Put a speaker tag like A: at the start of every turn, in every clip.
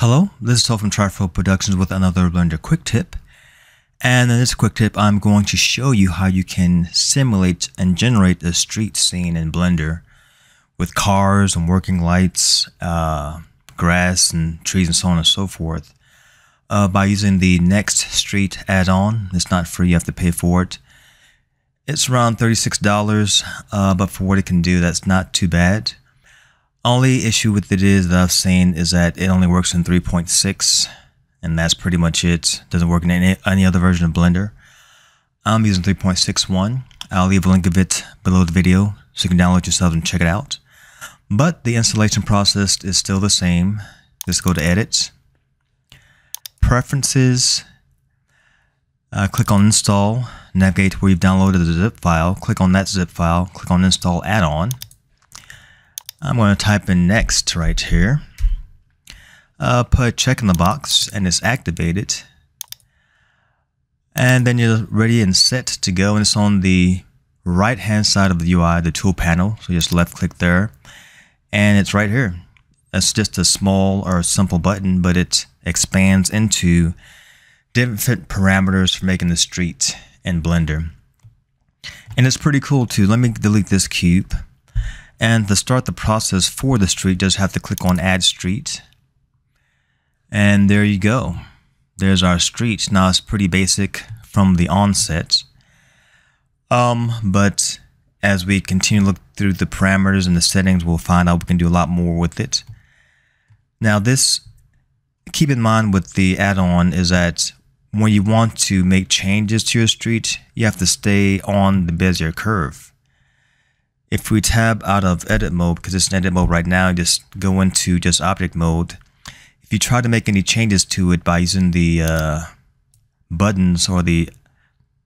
A: Hello, this is Tola from Trifold Productions with another Blender quick tip. And in this quick tip, I'm going to show you how you can simulate and generate a street scene in Blender with cars and working lights, uh, grass and trees and so on and so forth uh, by using the Next Street add-on. It's not free, you have to pay for it. It's around $36, uh, but for what it can do, that's not too bad. Only issue with it is that I've seen is that it only works in 3.6 and that's pretty much it. Doesn't work in any, any other version of Blender. I'm using 3.61. I'll leave a link of it below the video so you can download yourself and check it out. But the installation process is still the same. Just go to Edit, Preferences, uh, click on Install, navigate where you've downloaded the zip file, click on that zip file, click on Install Add-on. I'm going to type in next right here. Uh, put check in the box and it's activated. And then you're ready and set to go. And it's on the right hand side of the UI, the tool panel. So just left click there. And it's right here. It's just a small or simple button, but it expands into different parameters for making the street in Blender. And it's pretty cool too. Let me delete this cube. And to start the process for the street, just have to click on add street. And there you go. There's our street. Now it's pretty basic from the onset. Um, but as we continue to look through the parameters and the settings, we'll find out we can do a lot more with it. Now this, keep in mind with the add-on is that when you want to make changes to your street, you have to stay on the Bezier curve. If we tab out of edit mode, because it's in edit mode right now, just go into just object mode. If you try to make any changes to it by using the uh, buttons or the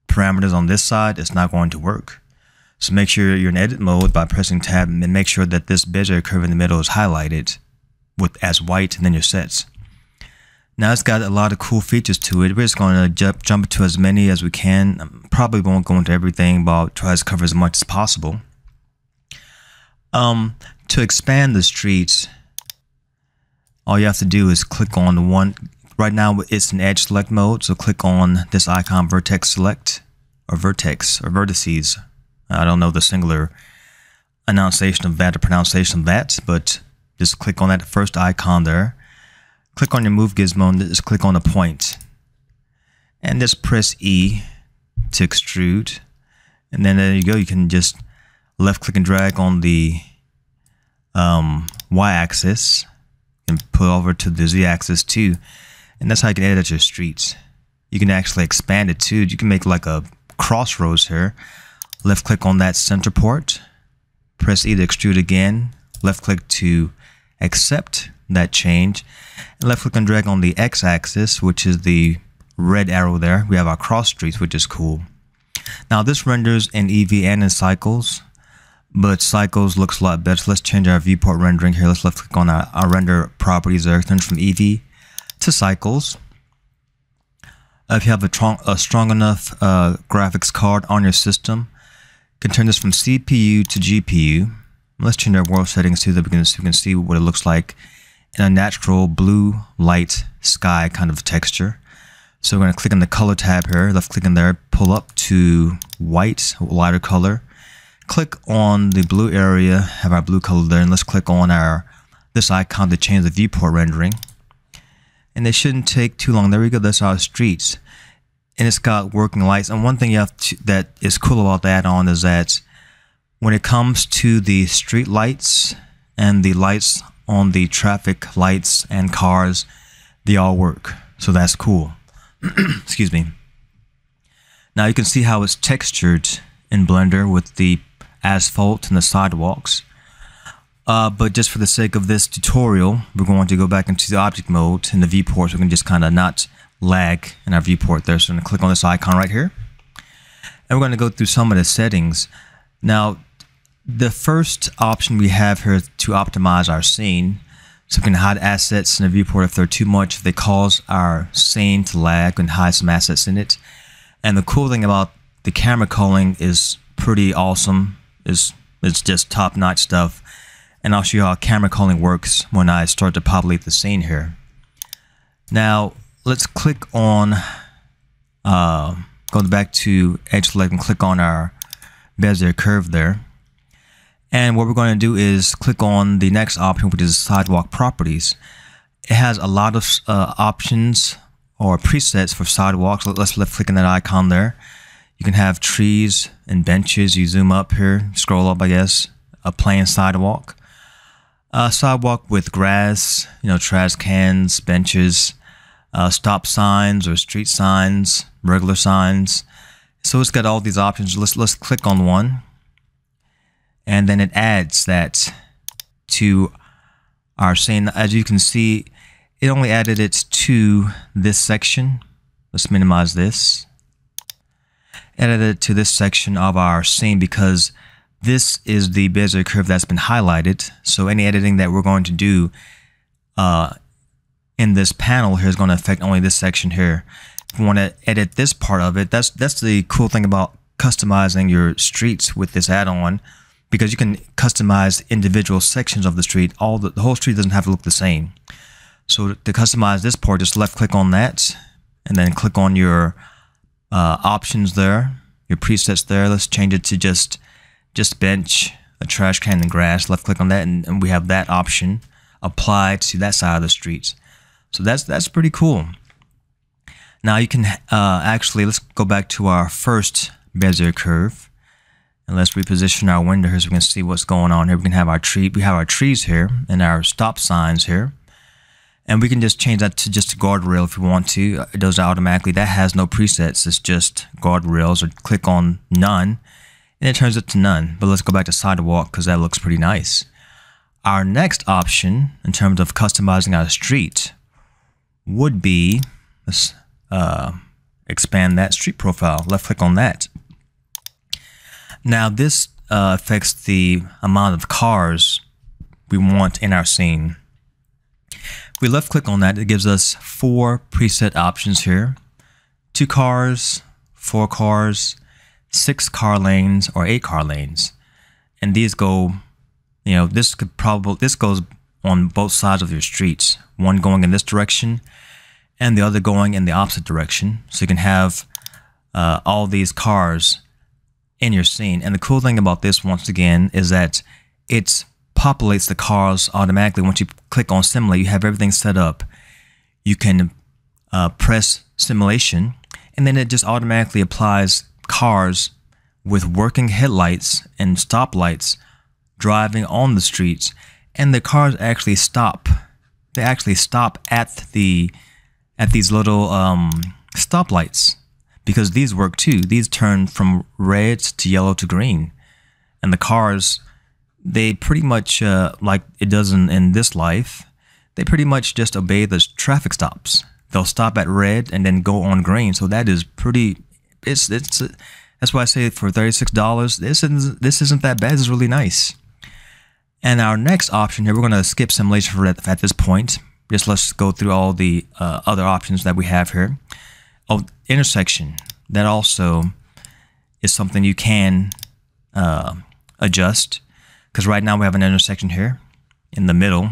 A: parameters on this side, it's not going to work. So make sure you're in edit mode by pressing tab and make sure that this Bezier curve in the middle is highlighted with as white and then your sets. Now it's got a lot of cool features to it. We're just going to jump, jump to as many as we can. Probably won't go into everything, but I'll try to cover as much as possible. Um, to expand the streets, all you have to do is click on the one. Right now it's in edge select mode, so click on this icon vertex select or vertex or vertices. I don't know the singular enunciation of that or pronunciation of that, but just click on that first icon there. Click on your move gizmo and just click on a point. And just press E to extrude. And then there you go. You can just left click and drag on the um, y-axis and put over to the z-axis too. And that's how you can edit your streets. You can actually expand it too. You can make like a crossroads here. Left click on that center port. Press E to extrude again. Left click to accept that change. And left click and drag on the x-axis which is the red arrow there. We have our cross streets which is cool. Now this renders in Eevee and in cycles but cycles looks a lot better. So let's change our viewport rendering here. Let's left click on our, our render properties there. Turn from Eevee to cycles. If you have a, a strong enough uh, graphics card on your system, you can turn this from CPU to GPU. Let's change our world settings too, that we so we can see what it looks like in a natural blue light sky kind of texture. So we're going to click on the color tab here, left click in there, pull up to white, lighter color click on the blue area, have our blue color there, and let's click on our this icon to change the viewport rendering. And it shouldn't take too long. There we go. That's our streets. And it's got working lights. And one thing you have to, that is cool about that on is that when it comes to the street lights and the lights on the traffic lights and cars, they all work. So that's cool. Excuse me. Now you can see how it's textured in Blender with the asphalt and the sidewalks. Uh, but just for the sake of this tutorial, we're going to go back into the object mode in the viewport so we can just kind of not lag in our viewport there. So I'm going to click on this icon right here. And we're going to go through some of the settings. Now, the first option we have here to optimize our scene. So we can hide assets in the viewport if they're too much. If they cause our scene to lag, can hide some assets in it. And the cool thing about the camera culling is pretty awesome is it's just top-notch stuff. And I'll show you how camera culling works when I start to populate the scene here. Now let's click on, uh, go back to edge select and click on our Bezier curve there. And what we're going to do is click on the next option, which is sidewalk properties. It has a lot of uh, options or presets for sidewalks. Let's left click on that icon there. You can have trees and benches. You zoom up here, scroll up, I guess, a plain sidewalk. A sidewalk with grass, you know, trash cans, benches, uh, stop signs or street signs, regular signs. So it's got all these options. Let's let's click on one, and then it adds that to our scene. As you can see, it only added it to this section. Let's minimize this. Added to this section of our scene because this is the Bezier curve that's been highlighted. So any editing that we're going to do uh, in this panel here is going to affect only this section here. If you want to edit this part of it, that's that's the cool thing about customizing your streets with this add-on because you can customize individual sections of the street. All the, the whole street doesn't have to look the same. So to customize this part, just left click on that and then click on your uh, options there, your presets there. Let's change it to just just bench, a trash can and grass. Left click on that and, and we have that option applied to that side of the street. So that's that's pretty cool. Now you can uh, actually, let's go back to our first Bezier curve. And let's reposition our window here so we can see what's going on here. We can have our tree, we have our trees here and our stop signs here. And we can just change that to just a guardrail if we want to. It does automatically. That has no presets. It's just guardrails or click on none and it turns it to none. But let's go back to sidewalk because that looks pretty nice. Our next option in terms of customizing our street would be, let's uh, expand that street profile. Left click on that. Now this uh, affects the amount of cars we want in our scene. We left click on that, it gives us four preset options here. Two cars, four cars, six car lanes or eight car lanes. And these go, you know, this could probably, this goes on both sides of your streets. One going in this direction and the other going in the opposite direction. So you can have uh, all these cars in your scene. And the cool thing about this, once again, is that it populates the cars automatically. Once you click on simulate, you have everything set up. You can uh, press simulation, and then it just automatically applies cars with working headlights and stoplights driving on the streets. And the cars actually stop. They actually stop at the at these little um, stoplights because these work too. These turn from red to yellow to green, and the cars they pretty much uh, like it does in, in this life. They pretty much just obey the traffic stops. They'll stop at red and then go on green. So that is pretty. It's it's. That's why I say for thirty six dollars, this isn't this isn't that bad. It's really nice. And our next option here, we're going to skip simulation for at, at this point. Just let's go through all the uh, other options that we have here. Oh, intersection. That also is something you can uh, adjust because right now we have an intersection here in the middle.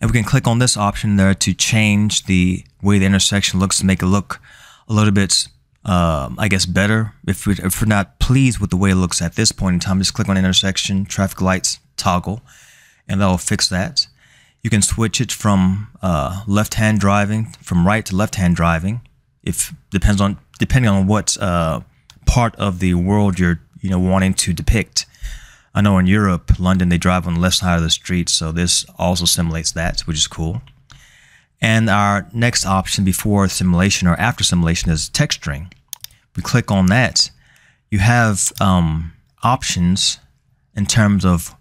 A: And we can click on this option there to change the way the intersection looks to make it look a little bit, uh, I guess, better. If, we, if we're not pleased with the way it looks at this point in time, just click on intersection, traffic lights, toggle, and that'll fix that. You can switch it from uh, left-hand driving, from right to left-hand driving. If depends on depending on what uh, part of the world you're you know wanting to depict. I know in Europe, London, they drive on the left side of the street, so this also simulates that, which is cool. And our next option before simulation or after simulation is texturing. We click on that. You have um, options in terms of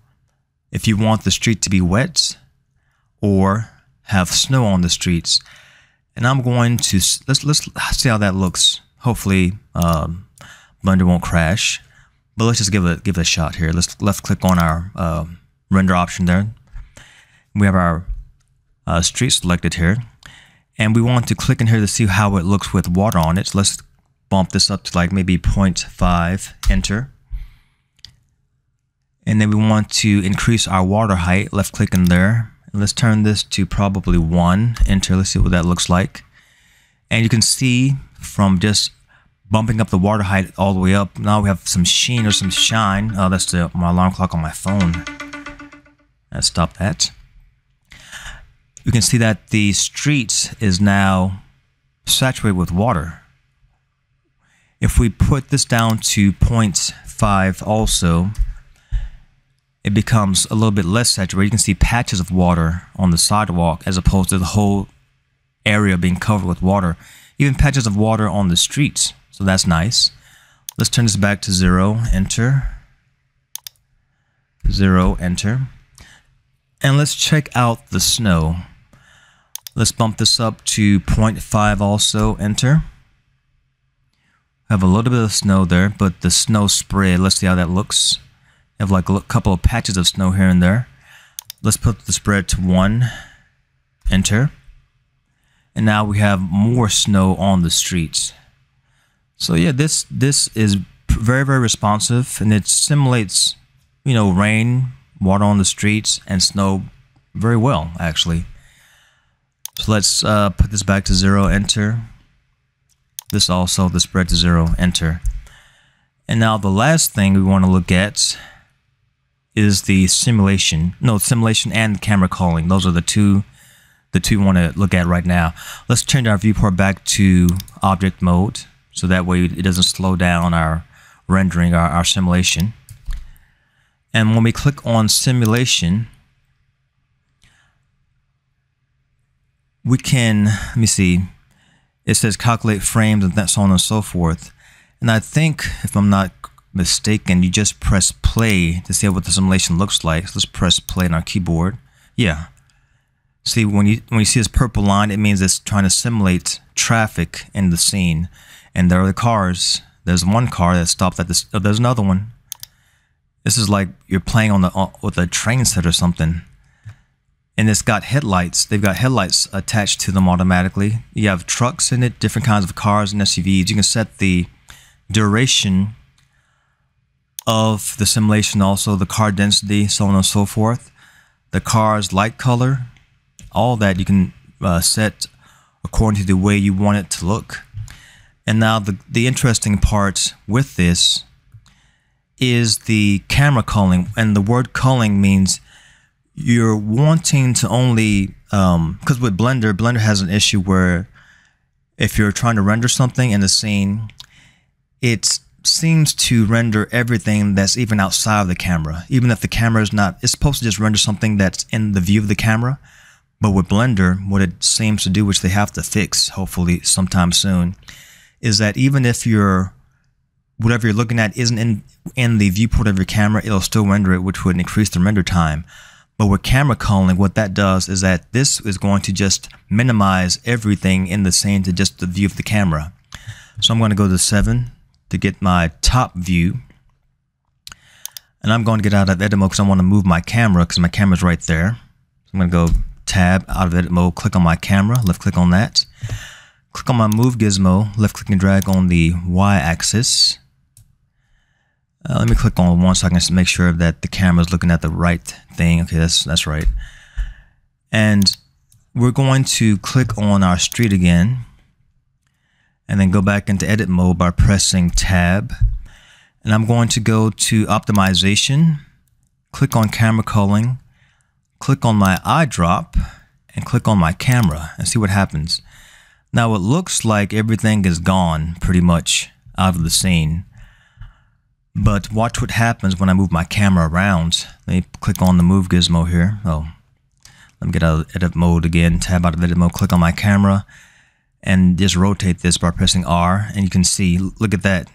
A: if you want the street to be wet or have snow on the streets. And I'm going to let's let's see how that looks. Hopefully, um, Blender won't crash. But let's just give it give it a shot here. Let's left click on our uh, render option there. We have our uh, street selected here, and we want to click in here to see how it looks with water on it. So let's bump this up to like maybe 0.5. Enter. And then we want to increase our water height. Left click in there. And Let's turn this to probably one. Enter. Let's see what that looks like. And you can see from just bumping up the water height all the way up. Now we have some sheen or some shine. Oh, that's the, my alarm clock on my phone. Let's stop that. You can see that the streets is now saturated with water. If we put this down to 0.5 also, it becomes a little bit less saturated. You can see patches of water on the sidewalk as opposed to the whole area being covered with water. Even patches of water on the streets. So that's nice. Let's turn this back to zero, enter. Zero, enter. And let's check out the snow. Let's bump this up to 0.5 also, enter have a little bit of snow there, but the snow spread, let's see how that looks. have like a couple of patches of snow here and there. Let's put the spread to 1, enter. And now we have more snow on the streets. So yeah, this this is very, very responsive and it simulates, you know, rain, water on the streets, and snow very well, actually. So let's uh, put this back to 0, enter. This also, the spread to zero, enter. And now the last thing we want to look at is the simulation. No, simulation and camera culling. Those are the two the two we want to look at right now. Let's change our viewport back to object mode so that way it doesn't slow down our rendering, our, our simulation. And when we click on simulation, we can, let me see, it says calculate frames and that so on and so forth. And I think, if I'm not mistaken, you just press play to see what the simulation looks like. So let's press play on our keyboard. Yeah. See, when you when you see this purple line, it means it's trying to simulate traffic in the scene. And there are the cars. There's one car that stopped at this. Oh, there's another one. This is like you're playing on the on, with a train set or something and it's got headlights. They've got headlights attached to them automatically. You have trucks in it, different kinds of cars and SUVs. You can set the duration of the simulation, also the car density, so on and so forth. The car's light color, all that you can uh, set according to the way you want it to look. And now the, the interesting part with this is the camera culling. And the word culling means you're wanting to only because um, with Blender, Blender has an issue where if you're trying to render something in the scene, it seems to render everything that's even outside of the camera, even if the camera is not. It's supposed to just render something that's in the view of the camera. But with Blender, what it seems to do, which they have to fix hopefully sometime soon, is that even if you're whatever you're looking at isn't in in the viewport of your camera, it'll still render it, which would increase the render time. But with camera culling, what that does is that this is going to just minimize everything in the scene to just the view of the camera. So I'm going to go to 7 to get my top view. And I'm going to get out of edit mode because I want to move my camera because my camera's right there. So I'm going to go tab out of edit mode, click on my camera, left click on that. Click on my move gizmo, left click and drag on the Y axis. Uh, let me click on one so I can make sure that the camera is looking at the right thing. Okay, that's that's right. And we're going to click on our street again and then go back into edit mode by pressing tab. And I'm going to go to optimization, click on camera culling, click on my eyedrop, and click on my camera and see what happens. Now it looks like everything is gone pretty much out of the scene. But watch what happens when I move my camera around. Let me click on the move gizmo here. Oh, let me get out of edit mode again, tab out of edit mode, click on my camera, and just rotate this by pressing R. And you can see, look at that.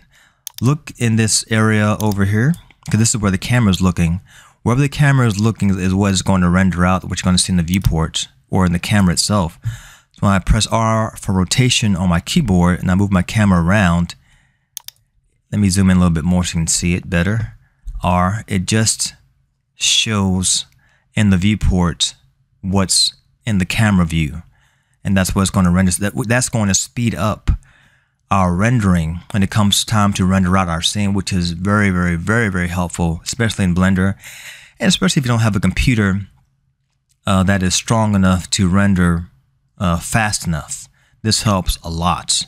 A: Look in this area over here, because this is where the camera is looking. Wherever the camera is looking is what is going to render out, what you're going to see in the viewport or in the camera itself. When I press R for rotation on my keyboard and I move my camera around, let me zoom in a little bit more so you can see it better. R, it just shows in the viewport what's in the camera view. And that's what's going to render. That's going to speed up our rendering when it comes time to render out our scene, which is very, very, very, very helpful, especially in Blender. And especially if you don't have a computer uh, that is strong enough to render uh, fast enough. This helps a lot.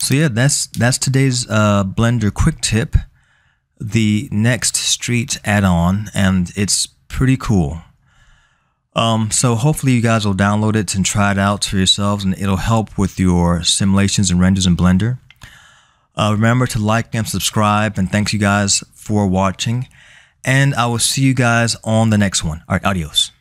A: So yeah, that's that's today's uh, Blender quick tip. The next Street add-on, and it's pretty cool. Um, so hopefully you guys will download it and try it out for yourselves, and it'll help with your simulations and renders in Blender. Uh, remember to like and subscribe, and thanks you guys for watching. And I will see you guys on the next one. All right, adios.